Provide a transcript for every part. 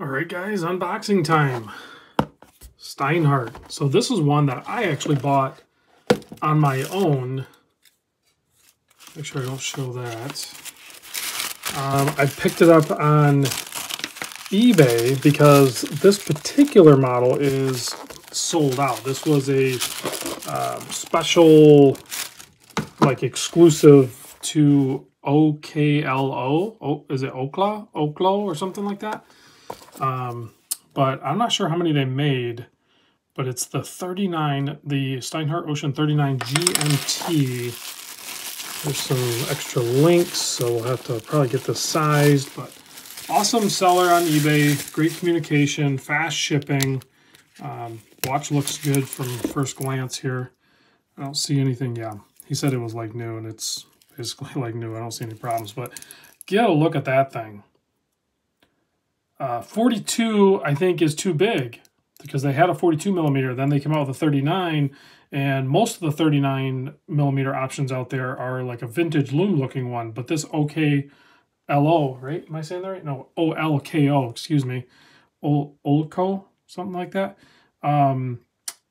All right, guys, unboxing time. Steinhart. So this is one that I actually bought on my own. Make sure I don't show that. Um, I picked it up on eBay because this particular model is sold out. This was a um, special, like exclusive to OKLO. Oh, is it Okla? Oklo or something like that? Um, but I'm not sure how many they made, but it's the 39, the Steinhart Ocean 39 GMT. There's some extra links, so we'll have to probably get this sized, but awesome seller on eBay, great communication, fast shipping. Um, watch looks good from first glance here. I don't see anything, yeah. He said it was like new, and it's basically like new. I don't see any problems, but get a look at that thing. Uh, 42, I think, is too big because they had a 42 millimeter. Then they came out with a 39, and most of the 39 millimeter options out there are like a vintage lume looking one. But this OKLO, right? Am I saying that right? No, OLKO, excuse me. O OLKO, something like that. Um,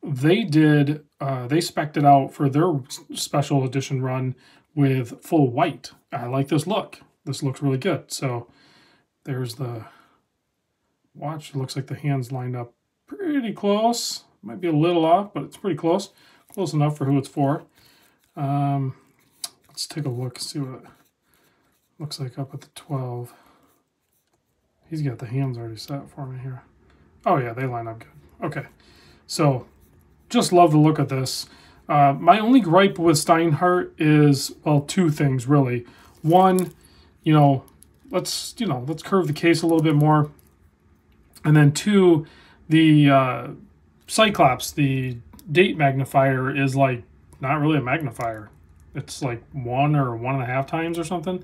they did, uh, they spec'd it out for their special edition run with full white. I like this look. This looks really good. So there's the watch. It looks like the hands lined up pretty close. Might be a little off, but it's pretty close. Close enough for who it's for. Um, let's take a look, see what it looks like up at the 12. He's got the hands already set for me here. Oh yeah, they line up good. Okay, so just love the look of this. Uh, my only gripe with Steinhart is, well, two things really. One, you know, let's, you know, let's curve the case a little bit more. And then two, the uh, Cyclops, the date magnifier is like not really a magnifier. It's like one or one and a half times or something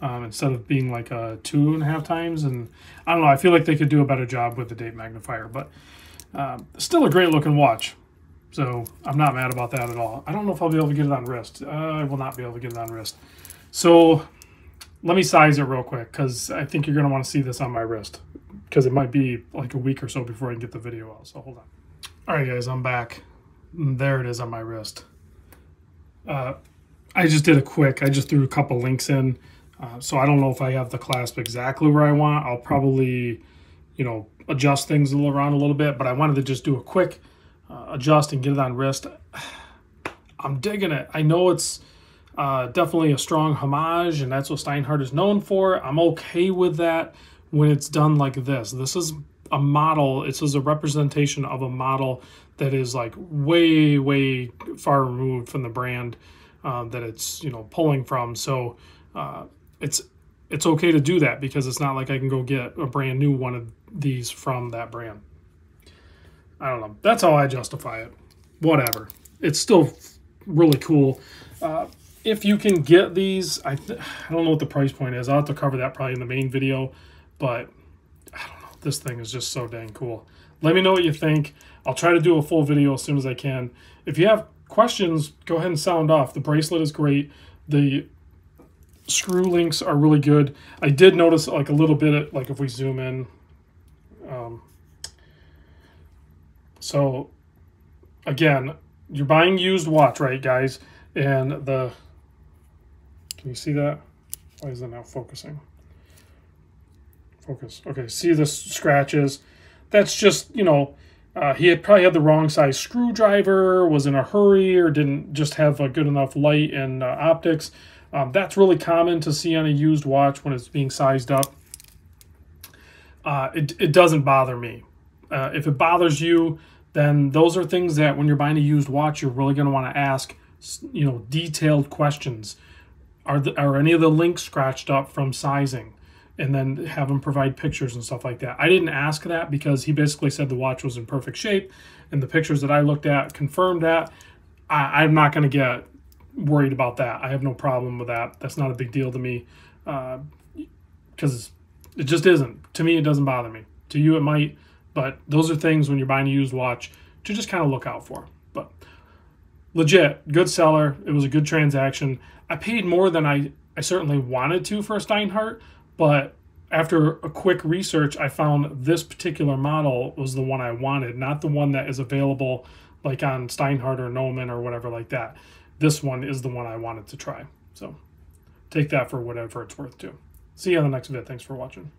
um, instead of being like a two and a half times. And I don't know, I feel like they could do a better job with the date magnifier, but um, still a great looking watch. So I'm not mad about that at all. I don't know if I'll be able to get it on wrist. Uh, I will not be able to get it on wrist. So let me size it real quick because I think you're going to want to see this on my wrist because it might be like a week or so before I can get the video out. So hold on. All right, guys, I'm back. There it is on my wrist. Uh, I just did a quick, I just threw a couple links in. Uh, so I don't know if I have the clasp exactly where I want. I'll probably, you know, adjust things around a little bit, but I wanted to just do a quick uh, adjust and get it on wrist. I'm digging it. I know it's uh, definitely a strong homage, and that's what Steinhart is known for. I'm okay with that when it's done like this. This is a model, this is a representation of a model that is like way, way far removed from the brand uh, that it's, you know, pulling from. So uh, it's it's okay to do that because it's not like I can go get a brand new one of these from that brand. I don't know. That's how I justify it. Whatever. It's still really cool. Uh, if you can get these, I, I don't know what the price point is. I'll have to cover that probably in the main video. But I don't know. This thing is just so dang cool. Let me know what you think. I'll try to do a full video as soon as I can. If you have questions, go ahead and sound off. The bracelet is great. The screw links are really good. I did notice like a little bit, like if we zoom in. Um, so again, you're buying used watch, right, guys? And the, can you see that? Why is it not focusing? Focus. Okay, see the scratches. That's just, you know, uh, he had probably had the wrong size screwdriver, was in a hurry, or didn't just have a good enough light and uh, optics. Um, that's really common to see on a used watch when it's being sized up. Uh, it, it doesn't bother me. Uh, if it bothers you, then those are things that when you're buying a used watch, you're really going to want to ask, you know, detailed questions. Are, the, are any of the links scratched up from sizing? And then have him provide pictures and stuff like that. I didn't ask that because he basically said the watch was in perfect shape, and the pictures that I looked at confirmed that. I, am not going to get worried about that. I have no problem with that. That's not a big deal to me because uh, it just isn't. To me, it doesn't bother me. To you, it might, but those are things when you're buying a used watch to just kind of look out for. But legit, good seller. It was a good transaction. I paid more than I, I certainly wanted to for a Steinhart, but after a quick research, I found this particular model was the one I wanted, not the one that is available like on Steinhart or Neumann or whatever like that. This one is the one I wanted to try. So take that for whatever it's worth too. See you on the next vid. Thanks for watching.